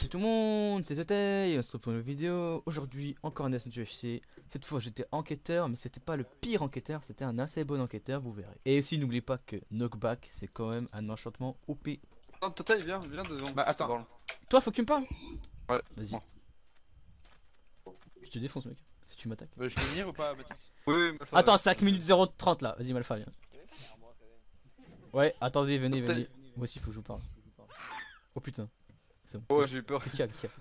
Salut tout le monde, c'est Totei, on se retrouve pour une nouvelle vidéo. Aujourd'hui, encore un Assassin's UFC. Cette fois, j'étais enquêteur, mais c'était pas le pire enquêteur, c'était un assez bon enquêteur, vous verrez. Et aussi, n'oubliez pas que Knockback, c'est quand même un enchantement OP. Non, Total, viens, viens deux secondes. Bah, attends. Pardon. Toi, faut que tu me parles Ouais. Vas-y. Bon. Je te défonce, mec, si tu m'attaques. Euh, je venir ou pas, Oui, oui, Malfa, Attends, 5 minutes 030 là, vas-y, Malfa, viens. Ouais, attendez, venez, venez. Moi aussi, faut que je vous parle. Oh putain, c'est bon. Ouais, j'ai eu peur. Qu'est-ce qu'il y a, qu'est-ce qu'il y a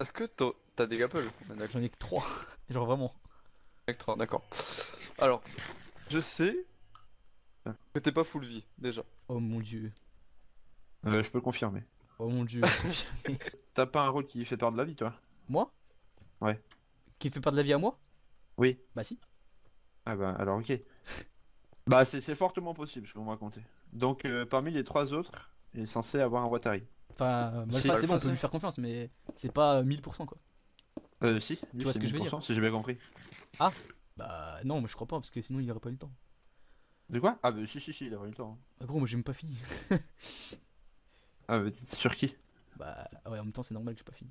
Est-ce que t'as- des gapples J'en ai que 3. Genre vraiment. avec trois, d'accord. Alors, je sais que t'es pas full vie, déjà. Oh mon dieu. euh, Je peux le confirmer. Oh mon dieu. T'as pas un rôle qui fait peur de la vie, toi moi Ouais. Qui fait pas de la vie à moi Oui. Bah si. Ah bah, alors ok. bah, c'est fortement possible, ce qu'on me raconter. Donc, euh, parmi les trois autres, il est censé avoir un Watari. Enfin, euh, Malfa, Si, c'est bon, on peut lui faire confiance, mais c'est pas euh, 1000% quoi. Euh, si, lui, vois ce que je veux 1000%, Si j'ai bien compris. Bah non, moi je crois pas, parce que sinon il aurait pas eu le temps. De quoi? Ah bah, si, si, si, il a eu le temps. hein. Ah, gros, moi j'ai même pas fini. Ah bah, sur qui? Bah ouais, en même temps c'est normal que j'ai pas fini.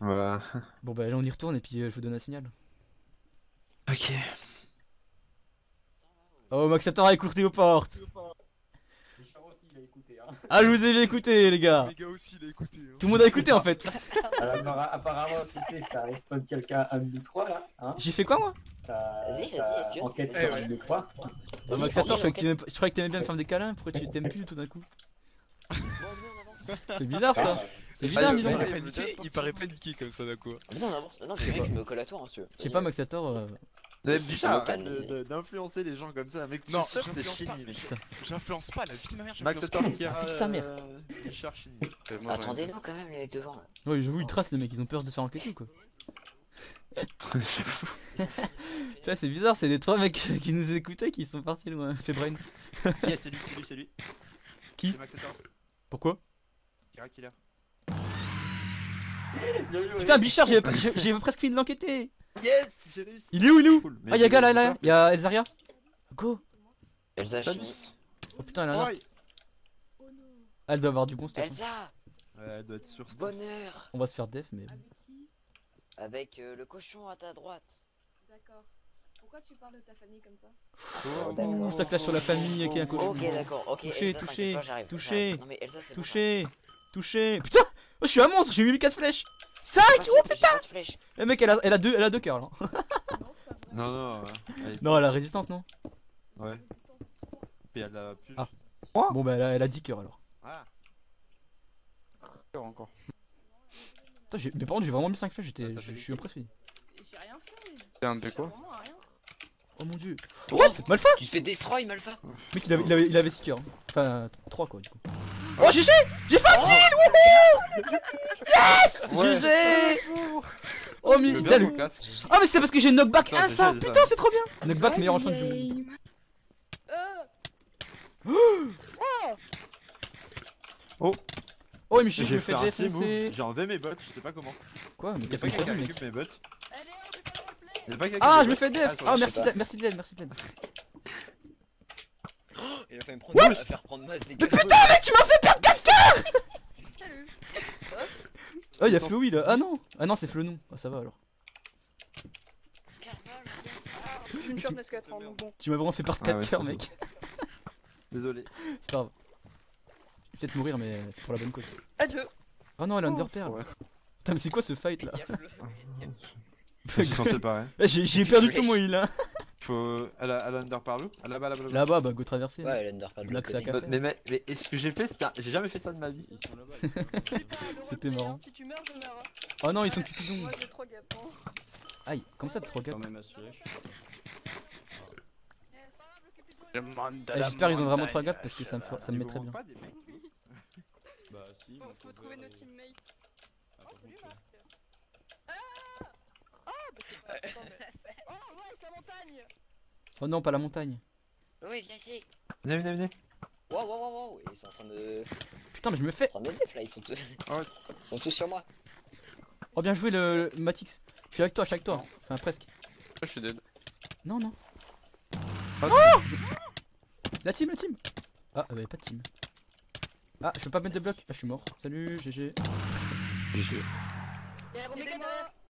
Voilà. Bon bah là on y retourne et puis euh, je vous donne un signal. Ok. Oh, Maxator a écouté aux portes Ah, je vous ai bien écouté les gars Les gars aussi, il a écouté. Hein. Tout le monde a écouté en fait Alors, appara- apparemment, tu sais, ça respawn quelqu'un 1 2 3 là. Hein J'ai fait quoi moi? T'as- Vas-y, vas-y, t'as est-ce que- Enquête Eh sur ouais. 1 2 3. Bah, Maxator, je croyais que t'aimais bien me faire des câlins, pourquoi tu t'aimes plus tout d'un coup? C'est bizarre ça C'est bizarre, dis Il donc allez. paraît paniqué, il paraît paniqué comme ça d'un coup. Non, on avance. Non, c'est vrai qu'il me colle à toi, hein, si tu veux. Je sais pas, Maxator, de- d'influencer les gens comme ça, mec. Non, c'est sûr que t'es j'influence pas. J'influence pas la vie de ma mère, Max j'influence Thor pas. qui a. Ah, sa mère. euh. Euh, Attendez, non, quand même, les mecs devant. là. Ouais, j'avoue, ils tracent les mecs, ils ont peur de se faire enquêter ou quoi Ça c'est bizarre, c'est les trois mecs qui nous écoutaient qui sont partis loin. Fais brain. C'est lui, c'est lui, c'est lui. Qui? C'est Max Thor. Pourquoi? Kira Killer. Putain, Bichard, j'ai presque fini de l'enquêter Yes, j'ai réussi. Il est où, il est où Cool. Ah, y'a gars là, là, y'a Elzaria Go Elsa. Oh putain, elle a un arc. Ah, Elle doit avoir du con, cette femme. Elsa Ouais, elle doit être sur. Bonheur On va se faire def, mais. Avec qui Avec euh, le cochon à ta droite. D'accord. Pourquoi tu parles de ta famille comme ça Oh, Ouh, ça clash sur la famille avec un cochon. Ok, d'accord, ok. Touché, Elsa, touché, touché, j'arrive. Non, mais Elsa, c'est bon, Touché Touché Putain Oh, je suis un monstre, j'ai mis 4 flèches 5 j'arrive. Oh flèche. Le mec, elle a, elle a deux, elle a deux cœurs là. Non. Non, non, ouais. Non, elle a résistance, non Ouais. Puis elle a plus. Ah. Bon, bah elle a, elle a 10 cœurs alors. Ah. Encore. Putain, j'ai- mais par contre, j'ai vraiment mis 5 flèches, j'étais, Ah, je suis impressionné. J'ai rien fait. T'es un de quoi Vraiment rien. Oh mon dieu. What Malfa Tu te fais destroy, Malfa Mec, il avait, il avait, il avait 6 cœurs. hein. Enfin, 3 quoi, du coup. Oh, GG J'ai fait un kill Wouhou Yes Ouais. GG Oh, mais. Ah, mais c'est parce que j'ai knockback Putain, 1 c'est ça. Putain, c'est trop bien Knockback, meilleur enchant du jeu. Euh, Oh, mais J'ai me fait défoncer. j'ai enlevé mes bots, je sais pas comment. Quoi Mais t'as pas fait quoi, mec mes Ah, je me fais def Ah, Ah, merci de l'aide, merci de l'aide. Il a failli me prendre à faire prendre masse des Mais putain, mec, tu m'as fait perdre 4 cœurs Salut. Oh, y'a Flowy là Ah non Ah non, c'est Flonon. Ah, ça va alors. Je suis une shop de 4 ans, donc bon. Tu m'as vraiment fait perdre Ah 4 ouais, cœurs, c'est mec. Désolé. C'est pas grave. Je vais peut-être mourir, mais c'est pour la bonne cause. Adieu. Oh non, elle a Underpearl. Ouais. Putain, mais c'est quoi ce fight là. Eh, J'ai j'ai perdu tout mon heal hein. Faut. Elle a, elle a under par où Ah là-bas, là-bas, là-bas. Bah go traverser. Ouais, l'Underpad. Là que ça Mais, café. mais, mais, mais est-ce que j'ai fait ça? J'ai jamais fait ça de ma vie. C'était marrant. Si tu meurs, je meurs. hein. Oh non, ils sont cupidons. Moi, j'ai 3 gaps. hein. Aïe, comment ça, 3 gars Yes. Eh, J'espère qu'ils ont vraiment 3 gaps parce que ça me, ça me met très bien. Pas des mecs, Faut, faut trouver nos teammates. Oh, salut Marc. Ah Ah, bah c'est pas. Attends, mais- Oh, ouais, c'est la montagne Oh non, pas la montagne. Oui, viens ici. Venez, venez, venez. Wow, wow, wow, wow. Ils sont en train de. Putain, mais je me fais. en train de def là, ils sont tous. Ouais. Ils sont tous sur moi. Oh, bien joué le, le Matix. Je suis avec toi, je suis avec toi. Enfin, presque. Je suis dead. Non, non. Ah, Oh La team, la team Ah, bah, pas de team. Ah, je peux pas mettre de bloc. Ah, je suis mort. Salut, GG. GG.